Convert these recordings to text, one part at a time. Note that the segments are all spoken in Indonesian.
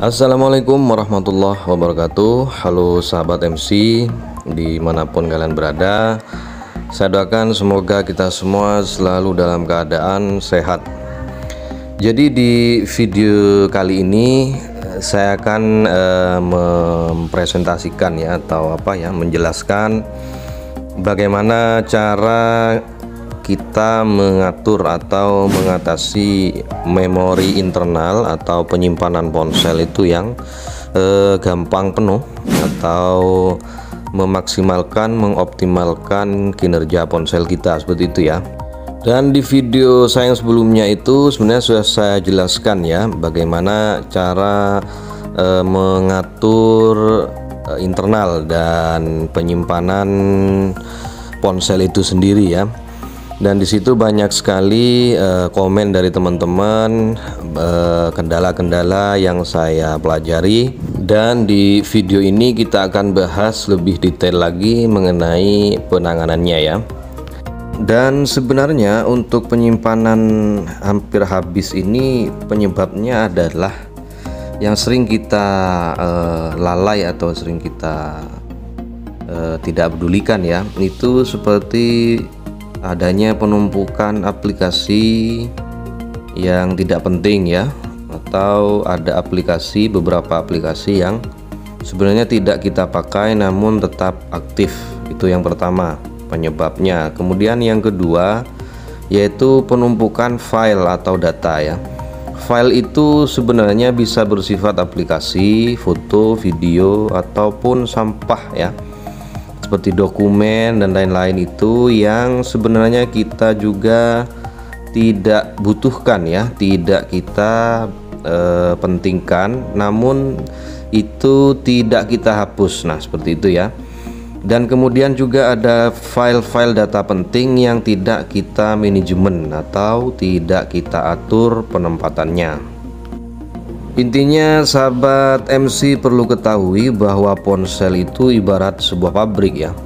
Assalamualaikum warahmatullahi wabarakatuh. Halo sahabat MC Di mana pun kalian berada Saya doakan semoga kita semua selalu dalam keadaan sehat. Jadi di video kali ini Saya akan uh, mempresentasikan ya Atau apa ya Menjelaskan Bagaimana cara kita mengatur atau mengatasi memori internal atau penyimpanan ponsel itu yang eh, gampang penuh atau memaksimalkan mengoptimalkan kinerja ponsel kita seperti itu ya. Dan di video saya yang sebelumnya itu sebenarnya sudah saya jelaskan ya bagaimana cara eh, mengatur eh, internal dan penyimpanan ponsel itu sendiri ya dan di situ banyak sekali uh, komen dari teman-teman eh, kendala-kendala uh, yang saya pelajari. Dan di video ini kita akan bahas lebih detail lagi mengenai penanganannya ya. Dan sebenarnya untuk penyimpanan hampir habis ini penyebabnya adalah yang sering kita uh, lalai atau sering kita uh, tidak pedulikan ya. Itu seperti adanya penumpukan aplikasi yang tidak penting ya atau ada aplikasi beberapa aplikasi yang sebenarnya tidak kita pakai namun tetap aktif. Itu yang pertama penyebabnya. Kemudian yang kedua yaitu penumpukan file atau data ya. File itu sebenarnya bisa bersifat aplikasi foto video ataupun sampah ya seperti dokumen dan lain-lain itu yang sebenarnya kita juga tidak butuhkan ya tidak kita e, pentingkan. Namun itu tidak kita hapus. Nah seperti itu ya. Dan kemudian juga ada file-file data penting yang tidak kita manajemen atau tidak kita atur penempatannya Intinya sahabat MC perlu ketahui bahwa ponsel itu ibarat sebuah pabrik ya.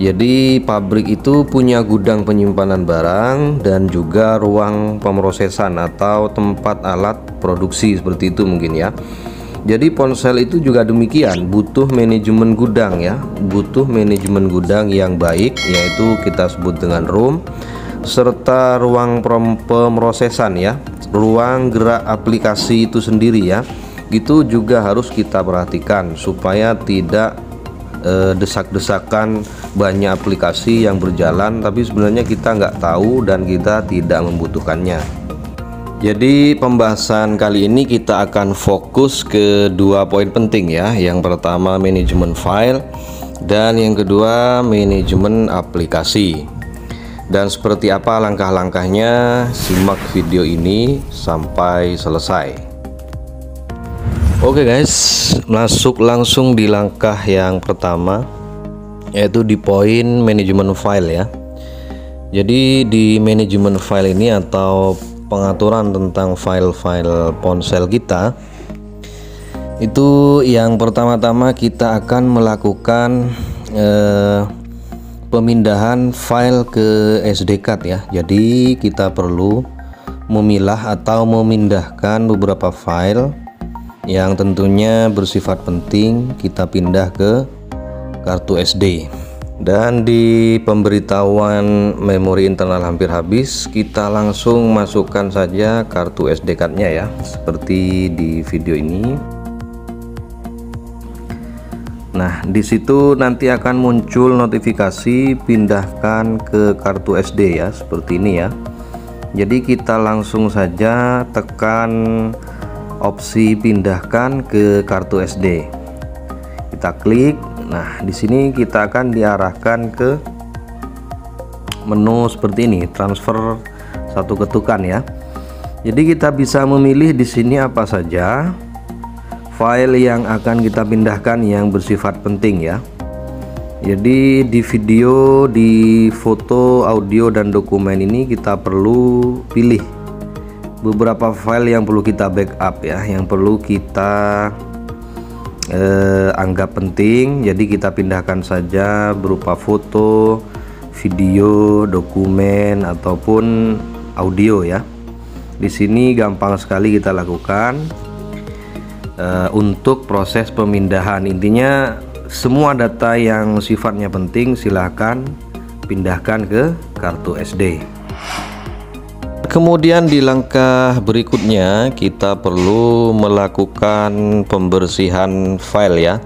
Jadi pabrik itu punya gudang penyimpanan barang dan juga ruang pemrosesan atau tempat alat produksi seperti itu mungkin ya. Jadi ponsel itu juga demikian butuh manajemen gudang ya. Butuh manajemen gudang yang baik yaitu kita sebut dengan room serta ruang pemrosesan ya ruang gerak aplikasi itu sendiri ya. Itu juga harus kita perhatikan supaya tidak e, desak-desakan banyak aplikasi yang berjalan tapi sebenarnya kita nggak tahu dan kita tidak membutuhkannya. Jadi pembahasan kali ini kita akan fokus ke dua poin penting ya. Yang pertama manajemen file. Dan yang kedua manajemen aplikasi dan seperti apa langkah-langkahnya simak video ini sampai selesai. Oke guys masuk langsung di langkah yang pertama yaitu di poin manajemen file ya. Jadi di manajemen file ini atau pengaturan tentang file-file ponsel kita itu yang pertama-tama kita akan melakukan eh, pemindahan file ke SD card ya. Jadi kita perlu memilah atau memindahkan beberapa file yang tentunya bersifat penting kita pindah ke kartu SD dan di pemberitahuan memori internal hampir habis kita langsung masukkan saja kartu SD cardnya ya seperti di video ini Nah, di situ nanti akan muncul notifikasi pindahkan ke kartu SD ya, seperti ini ya. Jadi kita langsung saja tekan opsi pindahkan ke kartu SD. Kita klik. Nah, di sini kita akan diarahkan ke menu seperti ini, transfer satu ketukan ya. Jadi kita bisa memilih di sini apa saja file yang akan kita pindahkan yang bersifat penting ya. Jadi di video di foto audio dan dokumen ini kita perlu pilih beberapa file yang perlu kita backup ya yang perlu kita eh, anggap penting. Jadi kita pindahkan saja berupa foto video dokumen ataupun audio ya. Di sini gampang sekali kita lakukan uh, untuk proses pemindahan. Intinya semua data yang sifatnya penting silahkan pindahkan ke kartu SD. Kemudian di langkah berikutnya kita perlu melakukan pembersihan file ya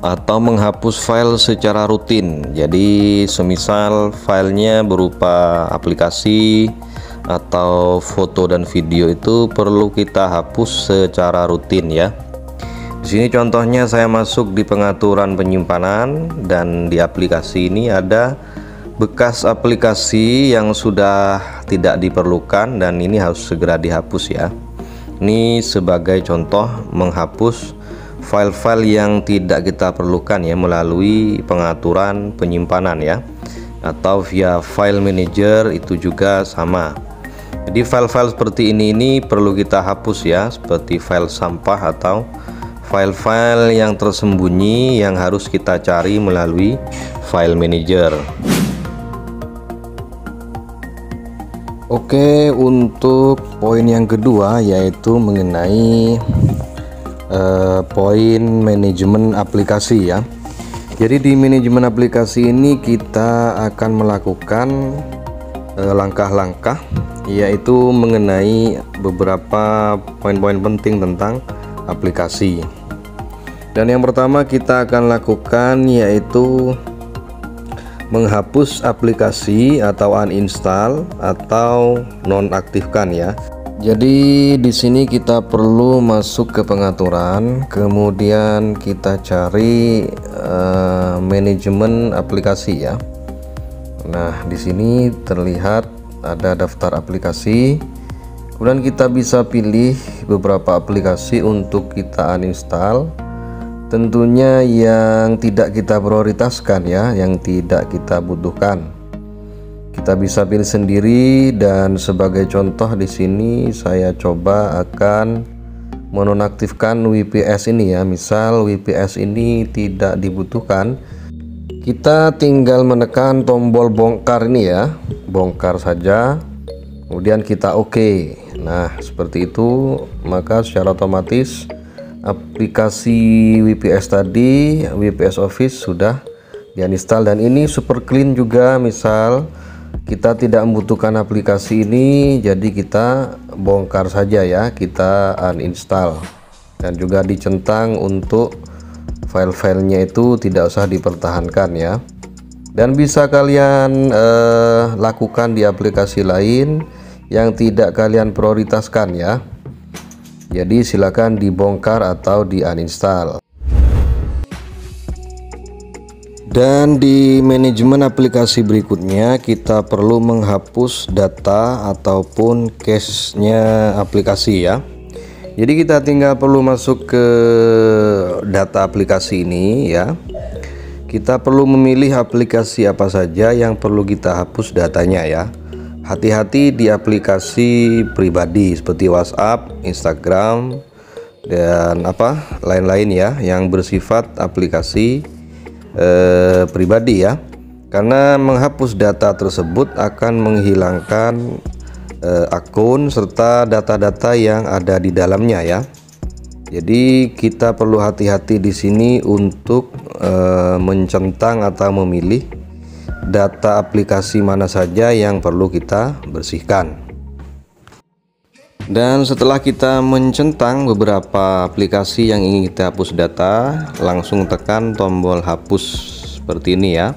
atau menghapus file secara rutin. Jadi semisal filenya berupa aplikasi atau foto dan video itu perlu kita hapus secara rutin ya. Di sini contohnya saya masuk di pengaturan penyimpanan dan di aplikasi ini ada bekas aplikasi yang sudah tidak diperlukan dan ini harus segera dihapus ya. Ini sebagai contoh menghapus file-file yang tidak kita perlukan ya melalui pengaturan penyimpanan ya atau via file manager itu juga sama jadi file-file seperti ini ini perlu kita hapus ya seperti file sampah atau file-file yang tersembunyi yang harus kita cari melalui file manager. Oke untuk poin yang kedua yaitu mengenai uh, poin manajemen aplikasi ya. Jadi di manajemen aplikasi ini kita akan melakukan eh, langkah-langkah uh, yaitu mengenai beberapa poin-poin penting tentang aplikasi. Dan yang pertama kita akan lakukan yaitu menghapus aplikasi atau uninstall atau nonaktifkan ya. Jadi di sini kita perlu masuk ke pengaturan, kemudian kita cari uh, manajemen aplikasi ya. Nah, di sini terlihat ada daftar aplikasi. Kemudian kita bisa pilih beberapa aplikasi untuk kita uninstall. Tentunya yang tidak kita prioritaskan ya yang tidak kita butuhkan. Kita bisa pilih sendiri dan sebagai contoh di sini saya coba akan menonaktifkan WPS ini ya. Misal WPS ini tidak dibutuhkan kita tinggal menekan tombol bongkar ini ya. Bongkar saja. Kemudian kita oke OK. nah seperti itu. Maka secara otomatis aplikasi WPS tadi WPS Office sudah diinstal dan ini super clean juga. Misal kita tidak membutuhkan aplikasi ini jadi kita bongkar saja ya. Kita uninstall. Dan juga dicentang untuk file-filenya itu tidak usah dipertahankan ya. Dan bisa kalian eh, lakukan di aplikasi lain yang tidak kalian prioritaskan ya. Jadi silakan dibongkar atau di uninstall dan di manajemen aplikasi berikutnya kita perlu menghapus data ataupun cache-nya aplikasi ya. Jadi kita tinggal perlu masuk ke data aplikasi ini ya. Kita perlu memilih aplikasi apa saja yang perlu kita hapus datanya ya. Hati-hati di aplikasi pribadi seperti WhatsApp, Instagram dan apa lain-lain ya yang bersifat aplikasi eh, pribadi ya. Karena menghapus data tersebut akan menghilangkan uh, akun serta data-data yang ada di dalamnya ya. Jadi kita perlu hati-hati di sini untuk uh, mencentang atau memilih data aplikasi mana saja yang perlu kita bersihkan. Dan setelah kita mencentang beberapa aplikasi yang ingin kita hapus data, langsung tekan tombol hapus seperti ini ya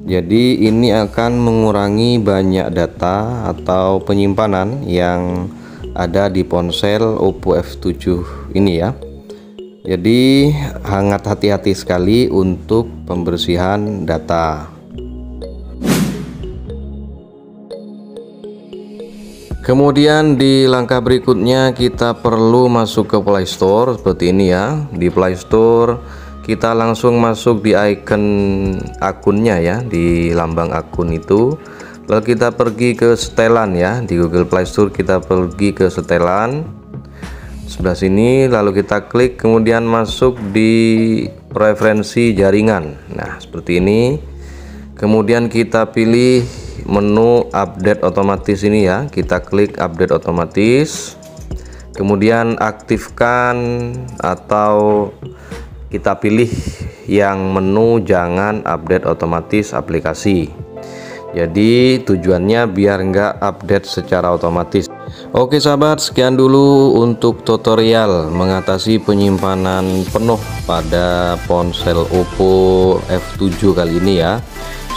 jadi ini akan mengurangi banyak data atau penyimpanan yang ada di ponsel Oppo F7 ini ya. Jadi hangat hati-hati sekali untuk pembersihan data. Kemudian di langkah berikutnya kita perlu masuk ke Play Store seperti ini ya. Di Play Store kita langsung masuk di icon akunnya ya di lambang akun itu lalu kita pergi ke setelan ya. Di Google Play Store kita pergi ke setelan. Sebelah sini lalu kita klik kemudian masuk di preferensi jaringan. Nah seperti ini. Kemudian kita pilih menu update otomatis ini ya. Kita klik update otomatis. Kemudian aktifkan atau kita pilih yang menu jangan update otomatis aplikasi jadi tujuannya biar nggak update secara otomatis. Oke sahabat sekian dulu untuk tutorial mengatasi penyimpanan penuh pada ponsel Oppo F7 kali ini ya.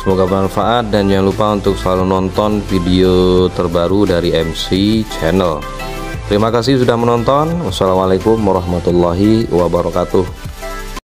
Semoga bermanfaat dan jangan lupa untuk selalu nonton video terbaru dari MC Channel. Terima kasih sudah menonton. Wassalamualaikum warahmatullahi wabarakatuh